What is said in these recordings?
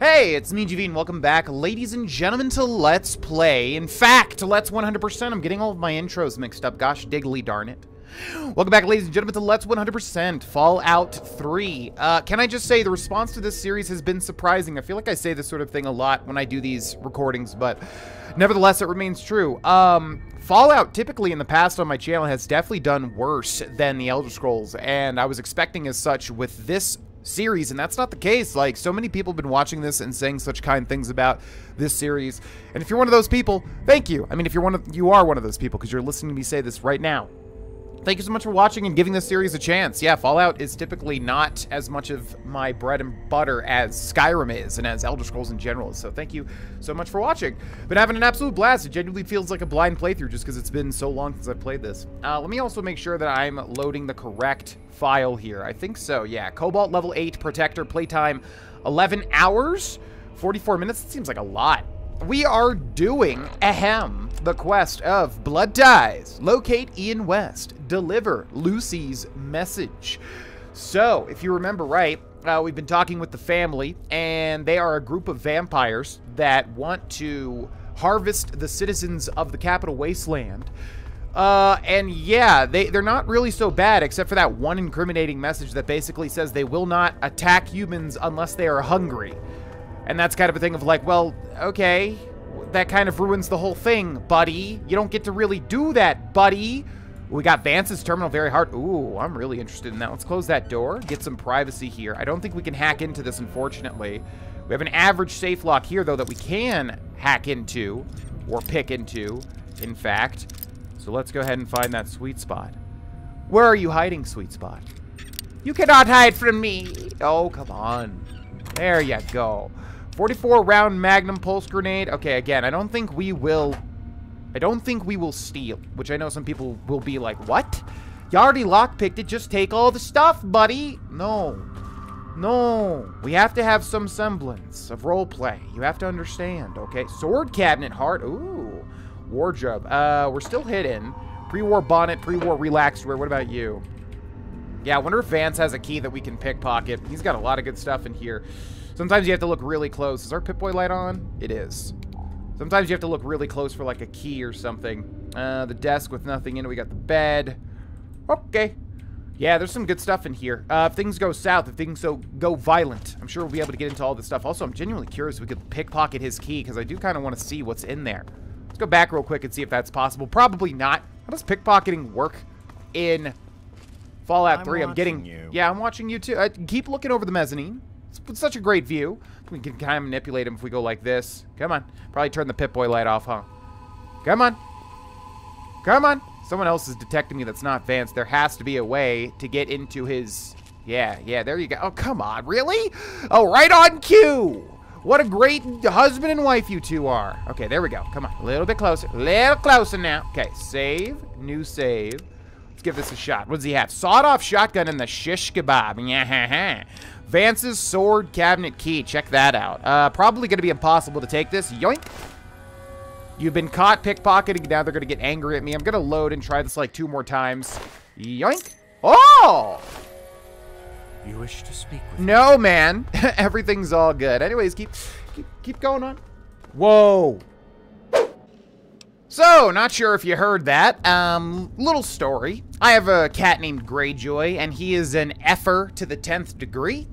Hey, it's me, Javine. Welcome back, ladies and gentlemen, to Let's Play. In fact, Let's 100%. I'm getting all of my intros mixed up. Gosh diggly darn it. Welcome back, ladies and gentlemen, to Let's 100% Fallout 3. Uh, can I just say, the response to this series has been surprising. I feel like I say this sort of thing a lot when I do these recordings, but nevertheless, it remains true. Um, Fallout, typically in the past on my channel, has definitely done worse than the Elder Scrolls, and I was expecting as such with this series, and that's not the case. Like, so many people have been watching this and saying such kind things about this series. And if you're one of those people, thank you. I mean, if you're one of, you are one of those people because you're listening to me say this right now. Thank you so much for watching and giving this series a chance. Yeah, Fallout is typically not as much of my bread and butter as Skyrim is and as Elder Scrolls in general. So thank you so much for watching. Been having an absolute blast. It genuinely feels like a blind playthrough just because it's been so long since I've played this. Uh, let me also make sure that I'm loading the correct file here. I think so, yeah. Cobalt level 8 Protector playtime 11 hours, 44 minutes. It seems like a lot we are doing, ahem, the quest of Blood Ties. Locate Ian West. Deliver Lucy's message. So, if you remember right, uh, we've been talking with the family, and they are a group of vampires that want to harvest the citizens of the capital wasteland. Uh, and yeah, they, they're not really so bad, except for that one incriminating message that basically says they will not attack humans unless they are hungry. And that's kind of a thing of like, well, okay, that kind of ruins the whole thing, buddy. You don't get to really do that, buddy. We got Vance's terminal very hard. Ooh, I'm really interested in that. Let's close that door, get some privacy here. I don't think we can hack into this, unfortunately. We have an average safe lock here, though, that we can hack into, or pick into, in fact. So let's go ahead and find that sweet spot. Where are you hiding, sweet spot? You cannot hide from me. Oh, come on. There you go. 44 round magnum pulse grenade. Okay, again, I don't think we will... I don't think we will steal, which I know some people will be like, what? You already lockpicked it, just take all the stuff, buddy. No. No. We have to have some semblance of roleplay. You have to understand, okay? Sword cabinet heart. Ooh. Wardrobe. Uh, we're still hidden. Pre-war bonnet, pre-war relaxed wear. What about you? Yeah, I wonder if Vance has a key that we can pickpocket. He's got a lot of good stuff in here. Sometimes you have to look really close. Is our Pip-Boy light on? It is. Sometimes you have to look really close for like a key or something. Uh, the desk with nothing in it. We got the bed. Okay. Yeah, there's some good stuff in here. Uh, if things go south, if things so go violent, I'm sure we'll be able to get into all this stuff. Also, I'm genuinely curious if we could pickpocket his key because I do kind of want to see what's in there. Let's go back real quick and see if that's possible. Probably not. How does pickpocketing work in Fallout I'm 3? I'm getting... You. Yeah, I'm watching you too. Uh, keep looking over the mezzanine. It's such a great view. We can kind of manipulate him if we go like this. Come on. Probably turn the Pip-Boy light off, huh? Come on. Come on. Someone else is detecting me that's not Vance. There has to be a way to get into his... Yeah, yeah, there you go. Oh, come on. Really? Oh, right on cue. What a great husband and wife you two are. Okay, there we go. Come on. A little bit closer. A little closer now. Okay, save. New save. Let's give this a shot. What does he have? Sawed-off shotgun and the shish kebab. Vance's sword cabinet key. Check that out. Uh, probably going to be impossible to take this. Yoink. You've been caught pickpocketing. Now they're going to get angry at me. I'm going to load and try this like two more times. Yoink. Oh! You wish to speak with No, man. Everything's all good. Anyways, keep, keep, keep going on. Whoa. So, not sure if you heard that. Um, little story. I have a cat named Greyjoy, and he is an effer to the 10th degree.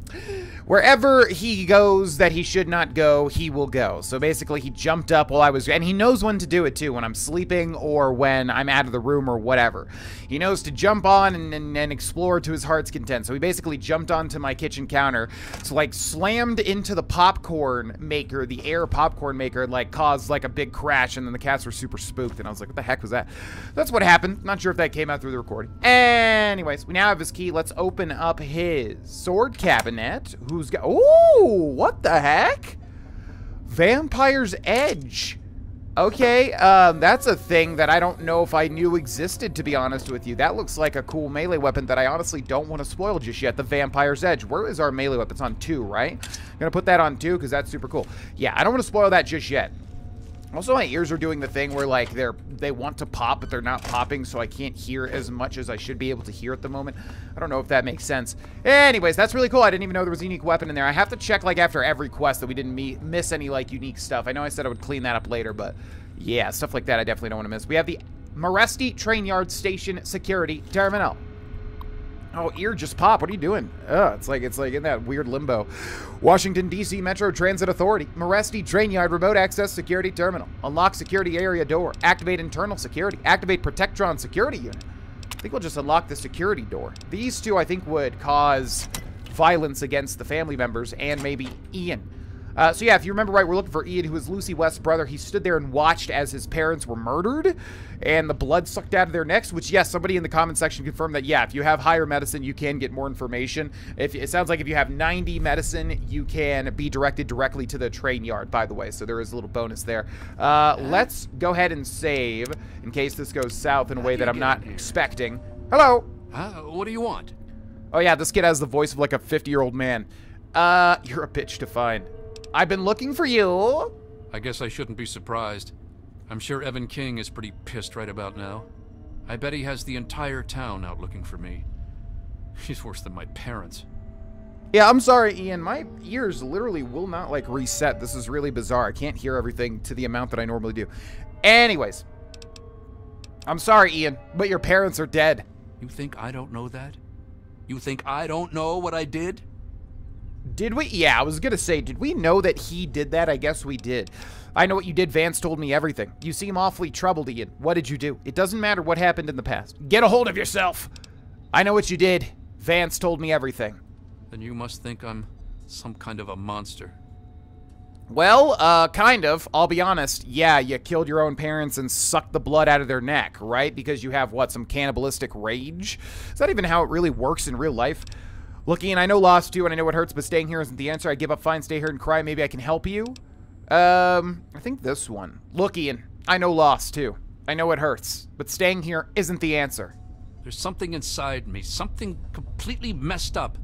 Wherever he goes that he should not go, he will go. So basically, he jumped up while I was, and he knows when to do it too, when I'm sleeping or when I'm out of the room or whatever. He knows to jump on and, and, and explore to his heart's content. So he basically jumped onto my kitchen counter, so like slammed into the popcorn maker, the air popcorn maker, like caused like a big crash, and then the cats were super spooked, and I was like, what the heck was that? That's what happened. Not sure if that came out through the recording. Anyways, we now have his key. Let's open up his sword cabinet. Who's got... Ooh, what the heck? Vampire's Edge. Okay, um, that's a thing that I don't know if I knew existed, to be honest with you. That looks like a cool melee weapon that I honestly don't want to spoil just yet. The Vampire's Edge. Where is our melee weapon? It's on two, right? I'm going to put that on two because that's super cool. Yeah, I don't want to spoil that just yet. Also, my ears are doing the thing where like they're they want to pop, but they're not popping, so I can't hear as much as I should be able to hear at the moment. I don't know if that makes sense. Anyways, that's really cool. I didn't even know there was a unique weapon in there. I have to check like after every quest that we didn't meet, miss any like unique stuff. I know I said I would clean that up later, but yeah, stuff like that I definitely don't want to miss. We have the Meresti Train Yard Station Security Terminal. Oh, ear just pop. What are you doing? Ugh, it's like it's like in that weird limbo. Washington D.C. Metro Transit Authority, Meresti Train Yard Remote Access Security Terminal. Unlock security area door. Activate internal security. Activate Protectron security unit. I think we'll just unlock the security door. These two, I think, would cause violence against the family members and maybe Ian. Uh, so yeah, if you remember right, we're looking for Ian, who is Lucy West's brother. He stood there and watched as his parents were murdered, and the blood sucked out of their necks. Which yes, somebody in the comment section confirmed that yeah, if you have higher medicine, you can get more information. If it sounds like if you have 90 medicine, you can be directed directly to the train yard. By the way, so there is a little bonus there. Uh, let's go ahead and save in case this goes south in a way that I'm not expecting. Hello. Huh? What do you want? Oh yeah, this kid has the voice of like a 50-year-old man. Uh, you're a bitch to find. I've been looking for you. I guess I shouldn't be surprised. I'm sure Evan King is pretty pissed right about now. I bet he has the entire town out looking for me. He's worse than my parents. Yeah, I'm sorry, Ian. My ears literally will not, like, reset. This is really bizarre. I can't hear everything to the amount that I normally do. Anyways. I'm sorry, Ian, but your parents are dead. You think I don't know that? You think I don't know what I did? Did we? Yeah, I was going to say, did we know that he did that? I guess we did. I know what you did. Vance told me everything. You seem awfully troubled, Ian. What did you do? It doesn't matter what happened in the past. Get a hold of yourself. I know what you did. Vance told me everything. Then you must think I'm some kind of a monster. Well, uh, kind of. I'll be honest. Yeah, you killed your own parents and sucked the blood out of their neck, right? Because you have, what, some cannibalistic rage? Is that even how it really works in real life? Looking, I know lost too, and I know it hurts, but staying here isn't the answer. I give up fine, stay here and cry. Maybe I can help you. Um, I think this one. Look, Ian, I know lost too. I know it hurts, but staying here isn't the answer. There's something inside me, something completely messed up.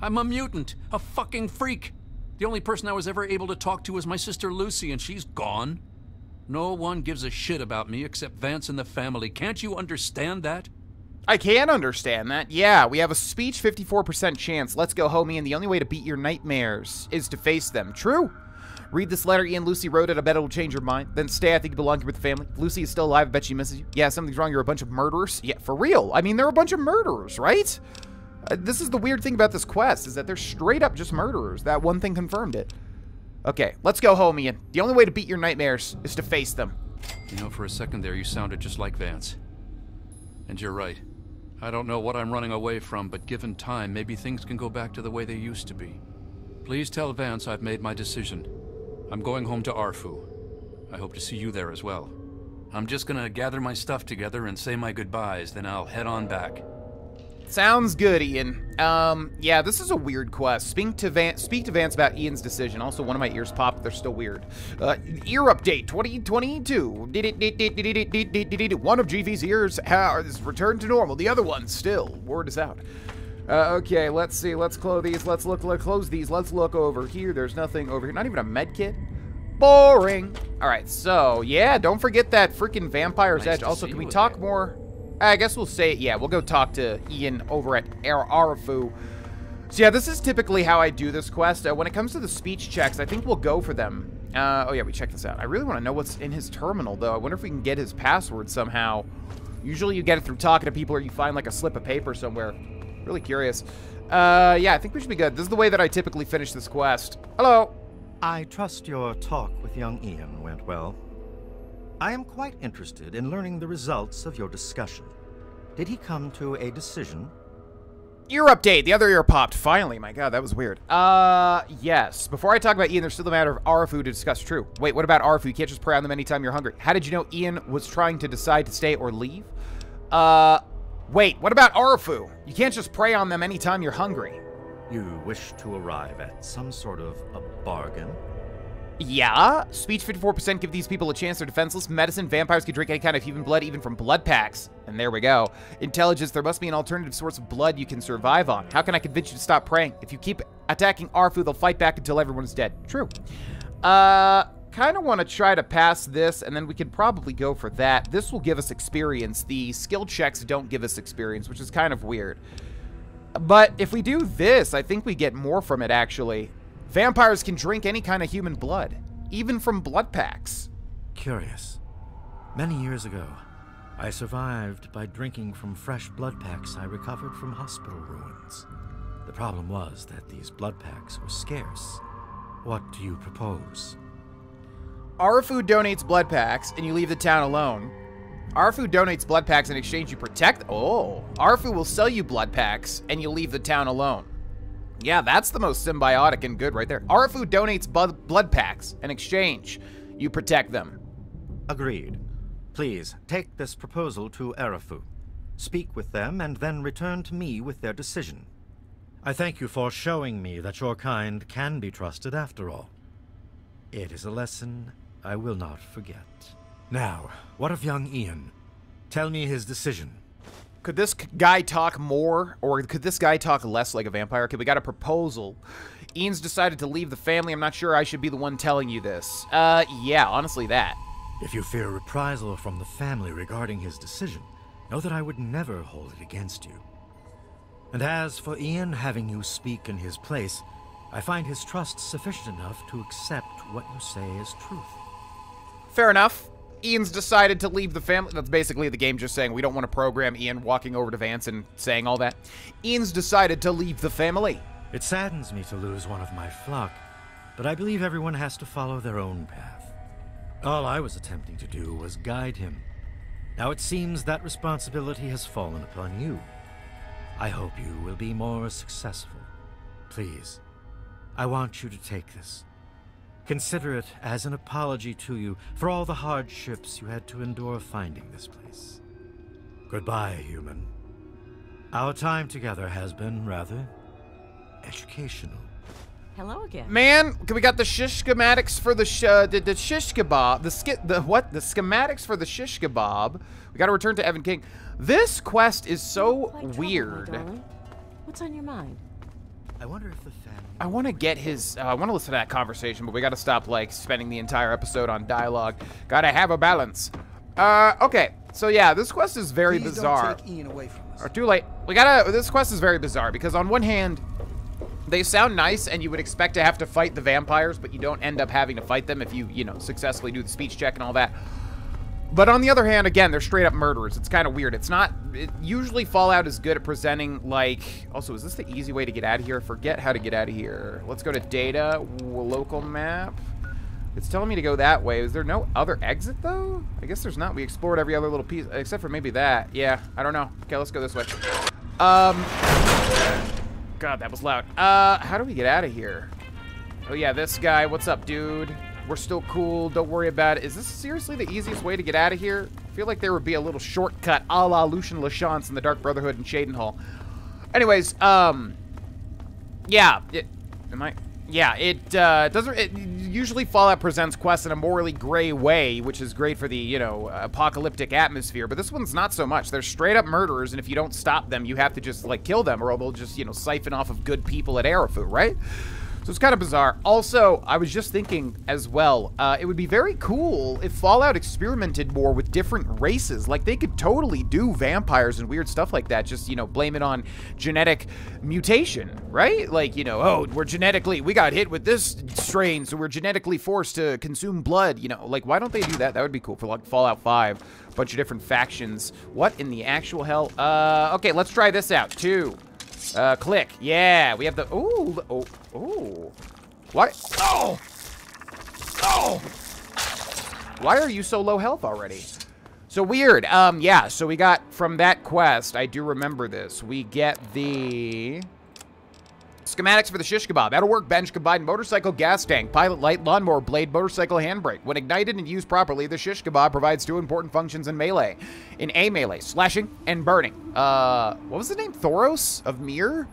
I'm a mutant, a fucking freak. The only person I was ever able to talk to was my sister Lucy, and she's gone. No one gives a shit about me except Vance and the family. Can't you understand that? I can understand that. Yeah, we have a speech 54% chance. Let's go, homie, and the only way to beat your nightmares is to face them. True. Read this letter Ian Lucy wrote it. I bet it'll change your mind. Then stay. I think you belong here with the family. Lucy is still alive. I bet she misses you. Yeah, something's wrong. You're a bunch of murderers. Yeah, for real. I mean, they're a bunch of murderers, right? Uh, this is the weird thing about this quest, is that they're straight up just murderers. That one thing confirmed it. Okay, let's go home, Ian. The only way to beat your nightmares is to face them. You know, for a second there, you sounded just like Vance. And you're right. I don't know what I'm running away from, but given time, maybe things can go back to the way they used to be. Please tell Vance I've made my decision. I'm going home to Arefu. I hope to see you there as well. I'm just gonna gather my stuff together and say my goodbyes, then I'll head on back. Sounds good, Ian. Um, yeah, this is a weird quest. Speak to Vance, speak to Vance about Ian's decision. Also, one of my ears popped. They're still weird. Uh, ear update 2022. One of GV's ears has returned to normal. The other one still. Word is out. Uh, okay, let's see. Let's close these. Let's look. Let's close these. Let's look over here. There's nothing over here. Not even a med kit. Boring. All right, so yeah, don't forget that freaking Vampire's Nice Edge. Also, can we talk again. more? I guess we'll say, it yeah, we'll go talk to Ian over at Ar- Arefu. So yeah, this is typically how I do this quest. Uh, when it comes to the speech checks, I think we'll go for them. Uh, oh yeah, we check this out. I really want to know what's in his terminal, though. I wonder if we can get his password somehow. Usually you get it through talking to people or you find like a slip of paper somewhere. Really curious. Uh, yeah, I think we should be good. This is the way that I typically finish this quest. Hello. I trust your talk with young Ian went well. I am quite interested in learning the results of your discussion. Did he come to a decision? Ear update. The other ear popped. Finally. My god, that was weird. Uh, yes. Before I talk about Ian, there's still the matter of Arefu to discuss. True. Wait, what about Arefu? You can't just pray on them anytime you're hungry. How did you know Ian was trying to decide to stay or leave? Uh, wait, what about Arefu? You can't just prey on them anytime you're hungry. You wish to arrive at some sort of a bargain? Yeah. Speech 54% give these people a chance. They're defenseless. Medicine, vampires can drink any kind of human blood, even from blood packs. And there we go. Intelligence, there must be an alternative source of blood you can survive on. How can I convince you to stop praying? If you keep attacking Arefu, they'll fight back until everyone is dead. True. Uh, kind of want to try to pass this, and then we could probably go for that. This will give us experience. The skill checks don't give us experience, which is kind of weird. But if we do this, I think we get more from it, actually. Vampires can drink any kind of human blood, even from blood packs. Curious. Many years ago, I survived by drinking from fresh blood packs I recovered from hospital ruins. The problem was that these blood packs were scarce. What do you propose? Arefu donates blood packs, and you leave the town alone. Arefu donates blood packs in exchange you protect. Oh, Arefu will sell you blood packs, and you leave the town alone. Yeah, that's the most symbiotic and good right there. Arefu donates blood packs in exchange. You protect them. Agreed. Please, take this proposal to Arefu. Speak with them, and then return to me with their decision. I thank you for showing me that your kind can be trusted after all. It is a lesson I will not forget. Now, what of young Ian? Tell me his decision. Could this guy talk more, or could this guy talk less like a vampire? Could we got a proposal? Ian's decided to leave the family. I'm not sure I should be the one telling you this. Uh, yeah, honestly, that. If you fear reprisal from the family regarding his decision, know that I would never hold it against you. And as for Ian having you speak in his place, I find his trust sufficient enough to accept what you say is truth. Fair enough. Ian's decided to leave the family. That's basically the game just saying we don't want to program Ian walking over to Vance and saying all that. Ian's decided to leave the family. It saddens me to lose one of my flock, but I believe everyone has to follow their own path. All I was attempting to do was guide him. Now it seems that responsibility has fallen upon you. I hope you will be more successful. Please, I want you to take this. Consider it as an apology to you for all the hardships you had to endure finding this place. Goodbye, human. Our time together has been rather educational. Hello again. Man, we got the shish schematics for the sh uh, the, the shish kebab. The ski the what? The schematics for the shish kebab. We got to return to Evan King. This quest is so weird. What's on your mind? I wonder if the family. I want to get his, uh, I want to listen to that conversation, but we got to stop, like, spending the entire episode on dialogue. Got to have a balance. Uh, okay. So, yeah, this quest is very Please bizarre. Don't take Ian away from us. Or too late. We gotta, this quest is very bizarre, because on one hand, they sound nice, and you would expect to have to fight the vampires, but you don't end up having to fight them if you, you know, successfully do the speech check and all that. But on the other hand, again, they're straight up murderers. It's kind of weird. It's not... It, usually Fallout is good at presenting, like... Also, is this the easy way to get out of here? Forget how to get out of here. Let's go to data, local map. It's telling me to go that way. Is there no other exit, though? I guess there's not. We explored every other little piece, except for maybe that. Yeah, I don't know. Okay, let's go this way. Um... God, that was loud. Uh, how do we get out of here? Oh, yeah, this guy. What's up, dude? We're still cool. Don't worry about it. Is this seriously the easiest way to get out of here? I feel like there would be a little shortcut a la Lucien Lachance in the Dark Brotherhood and Cheydinhal. Anyways, um, yeah, it, am I, yeah, it, uh, doesn't, it, usually Fallout presents quests in a morally gray way, which is great for the, you know, apocalyptic atmosphere, but this one's not so much. They're straight up murderers, and if you don't stop them, you have to just, like, kill them, or they'll just, you know, siphon off of good people at Arefu, right? So it's kind of bizarre. Also, I was just thinking as well, uh, it would be very cool if Fallout experimented more with different races. Like, they could totally do vampires and weird stuff like that. Just, you know, blame it on genetic mutation, right? Like, you know, oh, we're genetically, we got hit with this strain, so we're genetically forced to consume blood. You know, like, why don't they do that? That would be cool for, like, Fallout 5. A bunch of different factions. What in the actual hell? Uh, okay, let's try this out. Two. Uh, click. Yeah, we have the... Ooh, oh, ooh. What? Oh! Oh! Why are you so low health already? So weird. Um, yeah, so we got from that quest, I do remember this, we get the... Schematics for the shish kebab. That'll work bench combined motorcycle gas tank, pilot light, lawnmower blade, motorcycle handbrake. When ignited and used properly, the shish kebab provides two important functions in melee. In a melee, slashing and burning. Uh, what was the name? Thoros of Myr?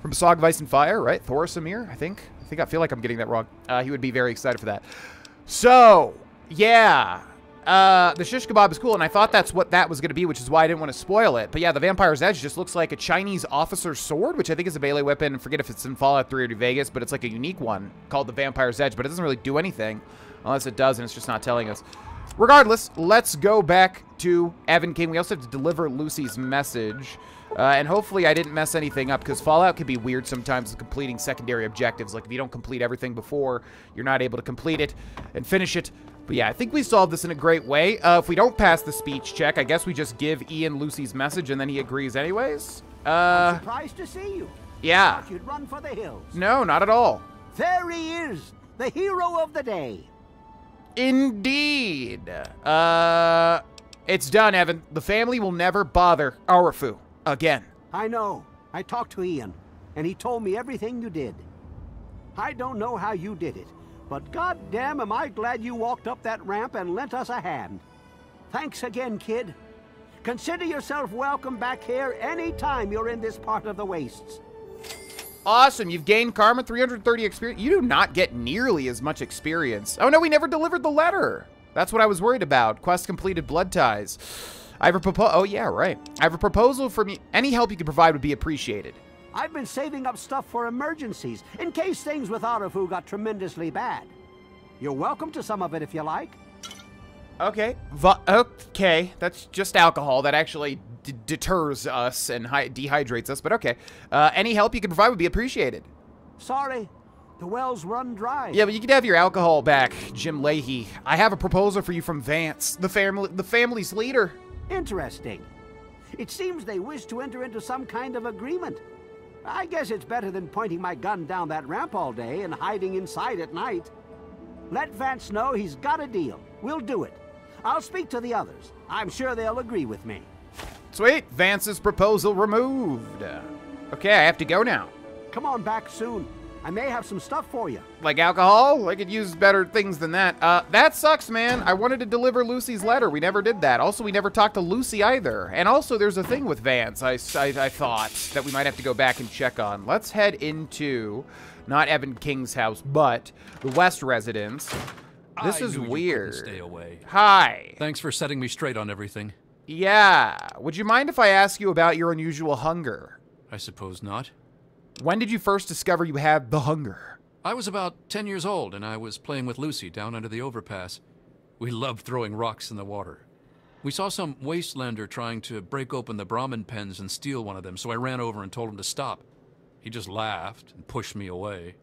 From Song of Ice and Fire, right? Thoros of Myr, I think. I think I feel like I'm getting that wrong. Uh, he would be very excited for that. So, yeah. Uh, the shish kebab is cool, and I thought that's what that was going to be, which is why I didn't want to spoil it. But yeah, the Vampire's Edge just looks like a Chinese officer's sword, which I think is a melee weapon. Forget if it's in Fallout 3 or New Vegas, but it's like a unique one called the Vampire's Edge, but it doesn't really do anything unless it does, and it's just not telling us. Regardless, let's go back to Evan King. We also have to deliver Lucy's message. Uh, and hopefully I didn't mess anything up because Fallout can be weird sometimes with completing secondary objectives. Like if you don't complete everything before, you're not able to complete it and finish it. But yeah, I think we solved this in a great way. Uh, if we don't pass the speech check, I guess we just give Ian Lucy's message and then he agrees anyways. Uh, Surprised to see you. yeah. Thought you'd run for the hills. No, not at all. There he is, the hero of the day. Indeed. Uh, it's done, Evan. The family will never bother Arefu again. I know. I talked to Ian, and he told me everything you did. I don't know how you did it, but goddamn am I glad you walked up that ramp and lent us a hand. Thanks again, kid. Consider yourself welcome back here any time you're in this part of the wastes. Awesome. You've gained Karma 330 experience. You do not get nearly as much experience. Oh, no, we never delivered the letter. That's what I was worried about. Quest completed Blood Ties. I have a proposal. Oh, yeah, right. I have a proposal from you. Any help you can provide would be appreciated. I've been saving up stuff for emergencies, in case things with Arefu got tremendously bad. You're welcome to some of it if you like. Okay. Va okay. That's just alcohol. That actually deters us and dehydrates us, but okay. Uh, any help you can provide would be appreciated. Sorry, the wells run dry. Yeah, but you can have your alcohol back, Jim Leahy. I have a proposal for you from Vance, the family, the family's leader. Interesting. It seems they wish to enter into some kind of agreement. I guess it's better than pointing my gun down that ramp all day and hiding inside at night. Let Vance know he's got a deal. We'll do it. I'll speak to the others. I'm sure they'll agree with me. Sweet. Vance's proposal removed. Okay, I have to go now. Come on back soon. I may have some stuff for you. Like alcohol? I could use better things than that. Uh, that sucks, man. I wanted to deliver Lucy's letter. We never did that. Also, we never talked to Lucy either. And also, there's a thing with Vance I, I, I thought that we might have to go back and check on. Let's head into, not Evan King's house, but the West residence. This I is knew weird. couldn't Stay away. Hi. Thanks for setting me straight on everything. Yeah. Would you mind if I ask you about your unusual hunger? I suppose not. When did you first discover you had the hunger? I was about 10 years old and I was playing with Lucy down under the overpass. We loved throwing rocks in the water. We saw some wastelander trying to break open the Brahmin pens and steal one of them, so I ran over and told him to stop. He just laughed and pushed me away.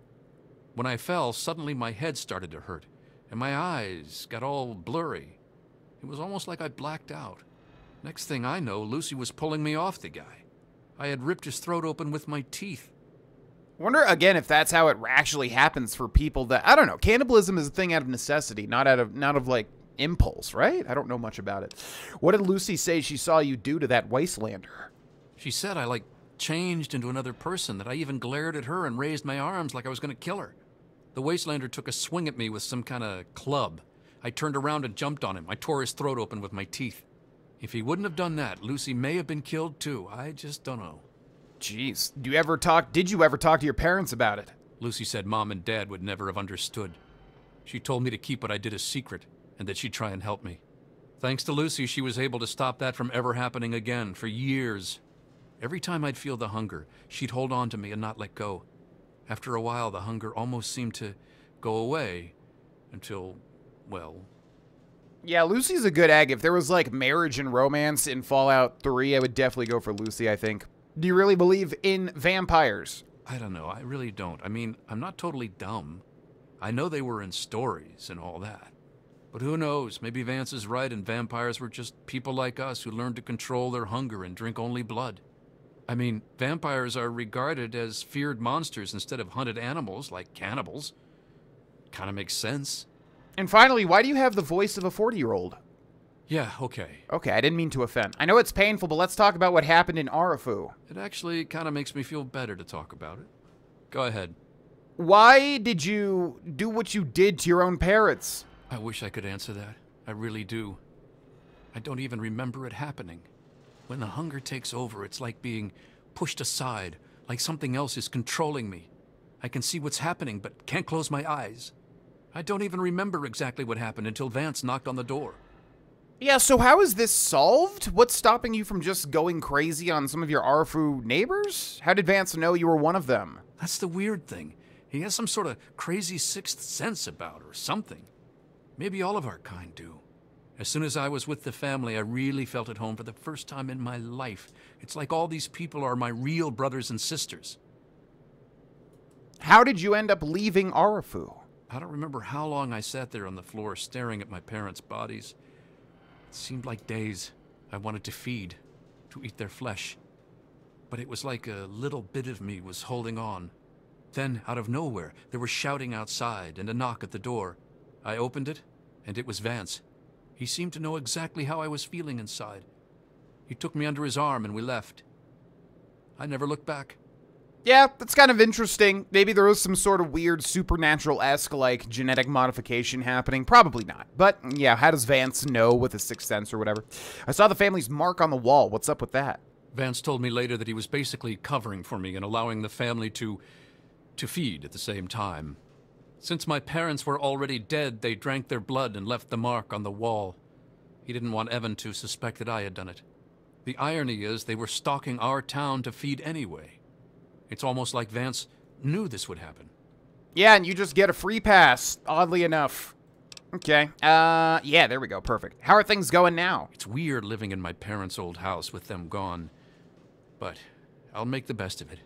When I fell, suddenly my head started to hurt, and my eyes got all blurry. It was almost like I blacked out. Next thing I know, Lucy was pulling me off the guy. I had ripped his throat open with my teeth. Wonder again if that's how it actually happens for people that I don't know. Cannibalism is a thing out of necessity, not out of not of like impulse, right? I don't know much about it. What did Lucy say she saw you do to that wastelander? She said I like changed into another person, that I even glared at her and raised my arms like I was going to kill her. The wastelander took a swing at me with some kind of club. I turned around and jumped on him. I tore his throat open with my teeth. If he wouldn't have done that, Lucy may have been killed too. I just don't know. Jeez, do you ever talk? Did you ever talk to your parents about it? Lucy said mom and dad would never have understood. She told me to keep what I did a secret and that she'd try and help me. Thanks to Lucy, she was able to stop that from ever happening again for years. Every time I'd feel the hunger, she'd hold on to me and not let go. After a while, the hunger almost seemed to go away until, well, Yeah, Lucy's a good egg. If there was like marriage and romance in Fallout 3, I would definitely go for Lucy, I think. Do you really believe in vampires? I don't know. I really don't. I mean, I'm not totally dumb. I know they were in stories and all that. But who knows? Maybe Vance is right and vampires were just people like us who learned to control their hunger and drink only blood. I mean, vampires are regarded as feared monsters instead of hunted animals like cannibals. Kind of makes sense. And finally, why do you have the voice of a 40 year old? Yeah, okay. Okay, I didn't mean to offend. I know it's painful, but let's talk about what happened in Arefu. It actually kind of makes me feel better to talk about it. Go ahead. Why did you do what you did to your own parents? I wish I could answer that. I really do. I don't even remember it happening. When the hunger takes over, it's like being pushed aside, like something else is controlling me. I can see what's happening, but can't close my eyes. I don't even remember exactly what happened until Vance knocked on the door. Yeah, so how is this solved? What's stopping you from just going crazy on some of your Arefu neighbors? How did Vance know you were one of them? That's the weird thing. He has some sort of crazy sixth sense about or something. Maybe all of our kind do. As soon as I was with the family, I really felt at home for the first time in my life. It's like all these people are my real brothers and sisters. How did you end up leaving Arefu? I don't remember how long I sat there on the floor staring at my parents' bodies. It seemed like days. I wanted to feed, to eat their flesh. But it was like a little bit of me was holding on. Then, out of nowhere, there was shouting outside and a knock at the door. I opened it, and it was Vance. He seemed to know exactly how I was feeling inside. He took me under his arm and we left. I never looked back. Yeah, that's kind of interesting. Maybe there was some sort of weird supernatural-esque, like, genetic modification happening. Probably not. But, yeah, how does Vance know with a sixth sense or whatever? I saw the family's mark on the wall. What's up with that? Vance told me later that he was basically covering for me and allowing the family to... to feed at the same time. Since my parents were already dead, they drank their blood and left the mark on the wall. He didn't want Evan to suspect that I had done it. The irony is they were stalking our town to feed anyway. It's almost like Vance knew this would happen. Yeah, and you just get a free pass, oddly enough. Okay. Uh, yeah, there we go. Perfect. How are things going now? It's weird living in my parents' old house with them gone. But I'll make the best of it.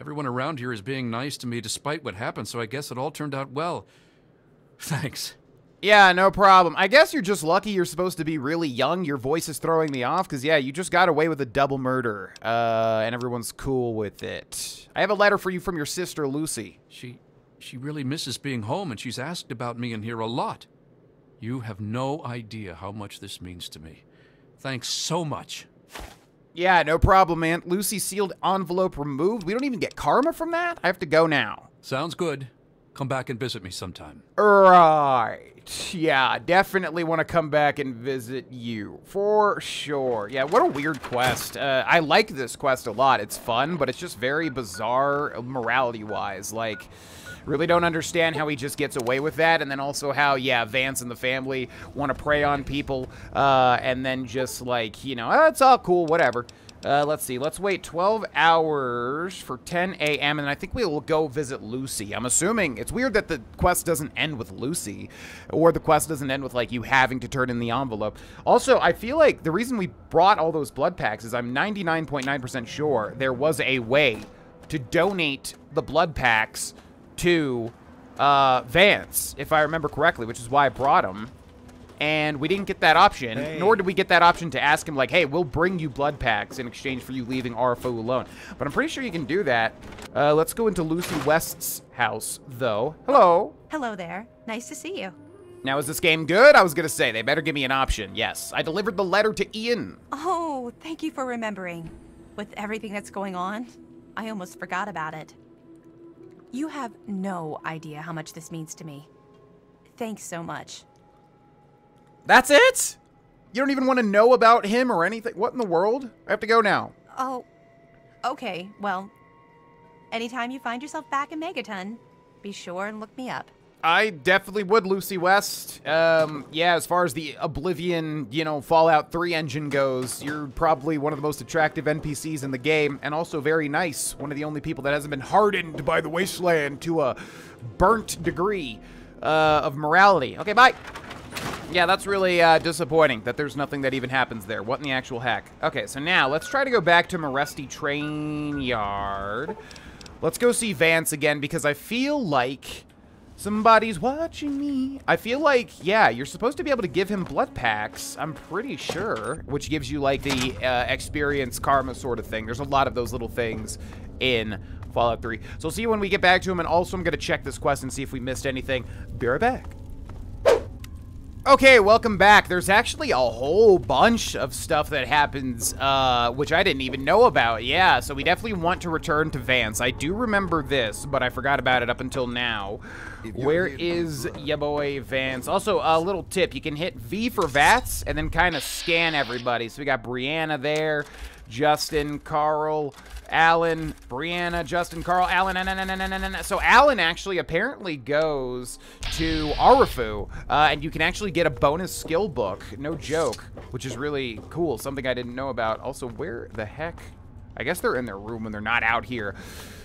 Everyone around here is being nice to me despite what happened, so I guess it all turned out well. Thanks. Yeah, no problem. I guess you're just lucky you're supposed to be really young. Your voice is throwing me off because, yeah, you just got away with a double murder, uh, and everyone's cool with it. I have a letter for you from your sister, Lucy. She she really misses being home and she's asked about me in here a lot. You have no idea how much this means to me. Thanks so much. Yeah, no problem, man. Lucy sealed envelope removed. We don't even get karma from that? I have to go now. Sounds good. Come back and visit me sometime. Right. Yeah, definitely want to come back and visit you. For sure. Yeah, what a weird quest. Uh, I like this quest a lot. It's fun, but it's just very bizarre morality-wise. Like, really don't understand how he just gets away with that. And then also how, yeah, Vance and the family want to prey on people. Uh, and then just like, you know, oh, it's all cool, whatever. Uh, let's see. Let's wait 12 hours for 10 a.m. and I think we will go visit Lucy. I'm assuming it's weird that the quest doesn't end with Lucy, or the quest doesn't end with like you having to turn in the envelope. Also, I feel like the reason we brought all those blood packs is I'm 99.9% sure there was a way to donate the blood packs to uh, Vance, if I remember correctly, which is why I brought them and we didn't get that option, Hey. nor did we get that option to ask him, like, hey, we'll bring you blood packs in exchange for you leaving Arefu alone. But I'm pretty sure you can do that. Uh, let's go into Lucy West's house, though. Hello. Hello there. Nice to see you. Now, is this game good? I was going to say, they better give me an option. Yes, I delivered the letter to Ian. Oh, thank you for remembering. With everything that's going on, I almost forgot about it. You have no idea how much this means to me. Thanks so much. That's it? You don't even want to know about him or anything? What in the world? I have to go now. Oh, okay. Well, anytime you find yourself back in Megaton, be sure and look me up. I definitely would, Lucy West. Um, yeah, as far as the Oblivion, you know, Fallout 3 engine goes, you're probably one of the most attractive NPCs in the game, and also very nice. One of the only people that hasn't been hardened by the wasteland to a burnt degree uh, of morality. Okay, bye. Yeah, that's really uh, disappointing that there's nothing that even happens there. What in the actual heck? Okay, so now let's try to go back to Meresti Train Yard. Let's go see Vance again because I feel like somebody's watching me. I feel like, yeah, you're supposed to be able to give him blood packs, I'm pretty sure, which gives you like the uh, experience karma sort of thing. There's a lot of those little things in Fallout 3. So we'll see when we get back to him, and also I'm going to check this quest and see if we missed anything. Be right back. Okay, welcome back. There's actually a whole bunch of stuff that happens, uh, which I didn't even know about. Yeah, so we definitely want to return to Vance. I do remember this, but I forgot about it up until now. Where is ya boy Vance? Also, a little tip. You can hit V for VATS and then kind of scan everybody. So we got Brianna there, Justin, Carl, Alan, Brianna, Justin, Carl, Alan, na, na, na, na, na. So Alan actually apparently goes to Arefu, uh, and you can actually get a bonus skill book, no joke, which is really cool, something I didn't know about. Also, where the heck? I guess they're in their room when they're not out here.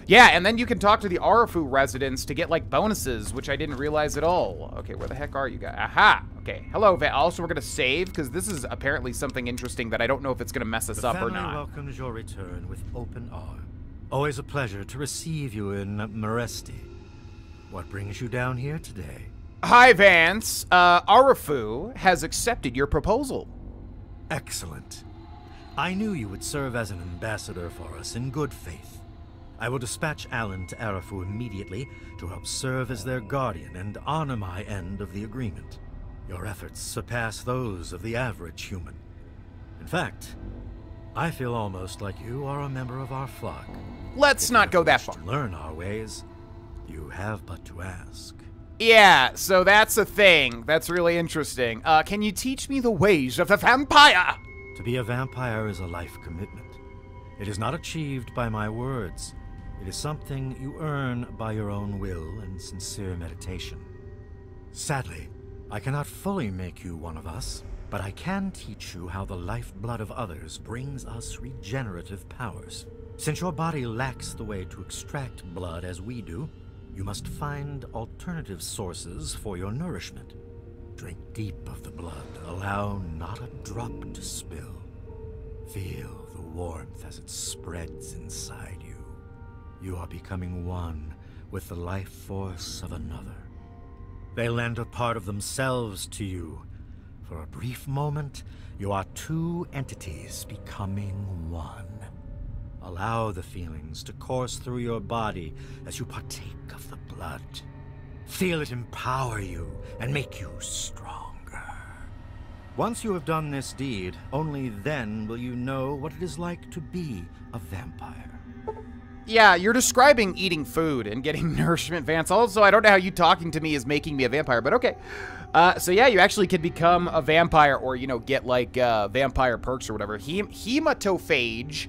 Yeah, and then you can talk to the Arefu residents to get, like, bonuses, which I didn't realize at all. Okay, where the heck are you guys? Aha! Okay, hello, Va- Also, we're going to save, because this is apparently something interesting that I don't know if it's going to mess us The up or not. welcomes your return with open arms. Always a pleasure to receive you in Meresti. What brings you down here today? Hi, Vance. Uh, Arefu has accepted your proposal. Excellent. I knew you would serve as an ambassador for us in good faith. I will dispatch Alan to Arefu immediately to help serve as their guardian and honor my end of the agreement. Your efforts surpass those of the average human. In fact, I feel almost like you are a member of our flock. Let's If not go that far. To learn our ways, you have but to ask. Yeah, so that's a thing. That's really interesting. Uh, can you teach me the ways of the vampire? To be a vampire is a life commitment. It is not achieved by my words. It is something you earn by your own will and sincere meditation. Sadly, I cannot fully make you one of us, but I can teach you how the lifeblood of others brings us regenerative powers. Since your body lacks the way to extract blood as we do, you must find alternative sources for your nourishment. Drink deep of the blood, allow not a drop to spill. Feel the warmth as it spreads inside you. Are becoming one with the life force of another. They lend a part of themselves to you. For a brief moment, you are two entities becoming one. Allow the feelings to course through your body as you partake of the blood. Feel it empower you and make you stronger. Once you have done this deed, only then will you know what it is like to be a vampire. Yeah, you're describing eating food and getting nourishment, Vance. Also, I don't know how you talking to me is making me a vampire, but okay. Uh, so yeah, you actually can become a vampire or, you know, get like uh, vampire perks or whatever. Hem hematophage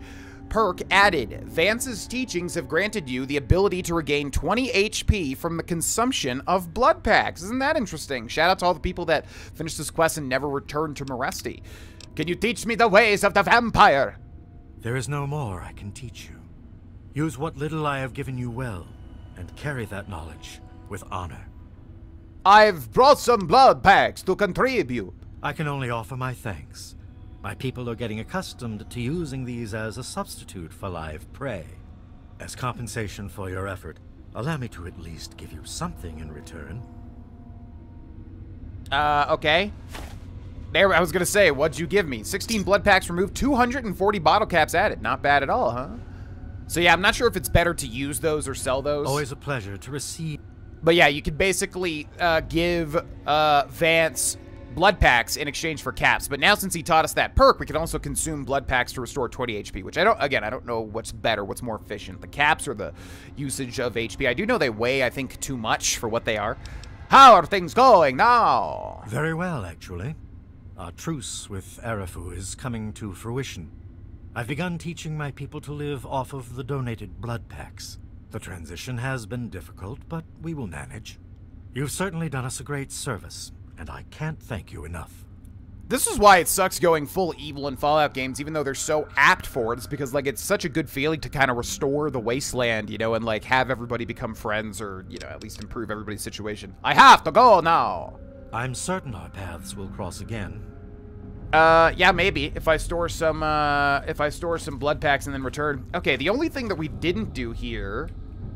perk added. Vance's teachings have granted you the ability to regain 20 HP from the consumption of blood packs. Isn't that interesting? Shout out to all the people that finished this quest and never returned to Meresti. Can you teach me the ways of the vampire? There is no more I can teach you. Use what little I have given you well, and carry that knowledge with honor. I've brought some blood packs to contribute. I can only offer my thanks. My people are getting accustomed to using these as a substitute for live prey. As compensation for your effort, allow me to at least give you something in return. Uh, okay. There, I was gonna say, what'd you give me? 16 blood packs removed, 240 bottle caps added. Not bad at all, huh? So yeah, I'm not sure if it's better to use those or sell those. Always a pleasure to receive. But yeah, you could basically uh, give uh, Vance blood packs in exchange for caps. But now since he taught us that perk, we can also consume blood packs to restore 20 HP, which I don't, again, I don't know what's better, what's more efficient, the caps or the usage of HP. I do know they weigh, I think, too much for what they are. How are things going now? Very well, actually. Our truce with Arefu is coming to fruition. I've begun teaching my people to live off of the donated blood packs. The transition has been difficult, but we will manage. You've certainly done us a great service, and I can't thank you enough. This is why it sucks going full evil in Fallout games, even though they're so apt for it. It's because, like, it's such a good feeling to kind of restore the wasteland, you know, and, like, have everybody become friends or, you know, at least improve everybody's situation. I have to go now. I'm certain our paths will cross again. Uh, yeah, maybe. If I store some, uh, if I store some blood packs and then return. Okay, the only thing that we didn't do here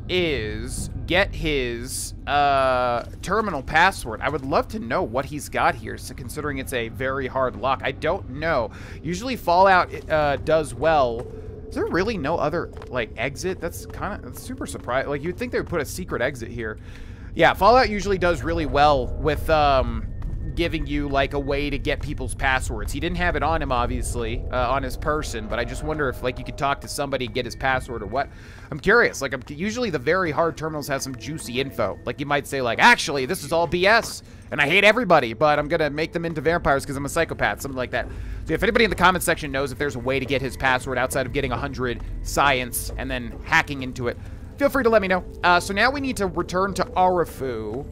is get his, uh, terminal password. I would love to know what he's got here, so considering it's a very hard lock. I don't know. Usually Fallout, uh, does well. Is there really no other, like, exit? That's kind of super surprising. Like, you'd think they would put a secret exit here. Yeah, Fallout usually does really well with, um, giving you like a way to get people's passwords. He didn't have it on him, obviously, uh, on his person, but I just wonder if like you could talk to somebody, get his password or what. I'm curious. Like, I'm, usually the very hard terminals have some juicy info. Like you might say, like, actually, this is all BS, and I hate everybody, but I'm gonna make them into vampires because I'm a psychopath, something like that. So if anybody in the comment section knows if there's a way to get his password outside of getting 100 science and then hacking into it, feel free to let me know. Uh, so now we need to return to Arefu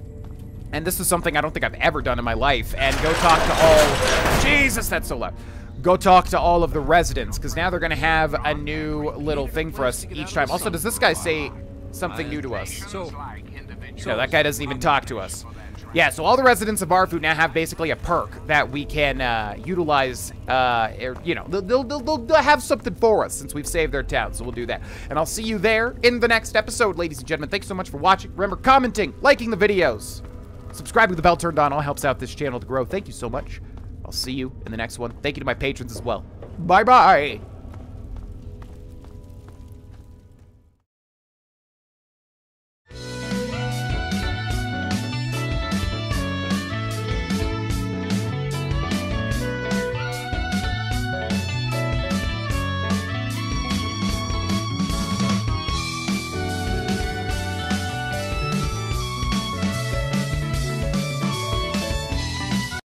and this is something I don't think I've ever done in my life, and go talk to all... Jesus, that's so loud. Go talk to all of the residents, because now they're going to have a new little thing for us each time. Also, does this guy say something new to us? So, No, that guy doesn't even talk to us. Yeah, so all the residents of Arefu now have basically a perk that we can uh, utilize, uh, you know, they'll, they'll, they'll, they'll have something for us since we've saved their town, so we'll do that. And I'll see you there in the next episode, ladies and gentlemen. Thanks so much for watching. Remember, commenting, liking the videos. Subscribe with the bell turned on. All helps out this channel to grow. Thank you so much. I'll see you in the next one. Thank you to my patrons as well. Bye-bye.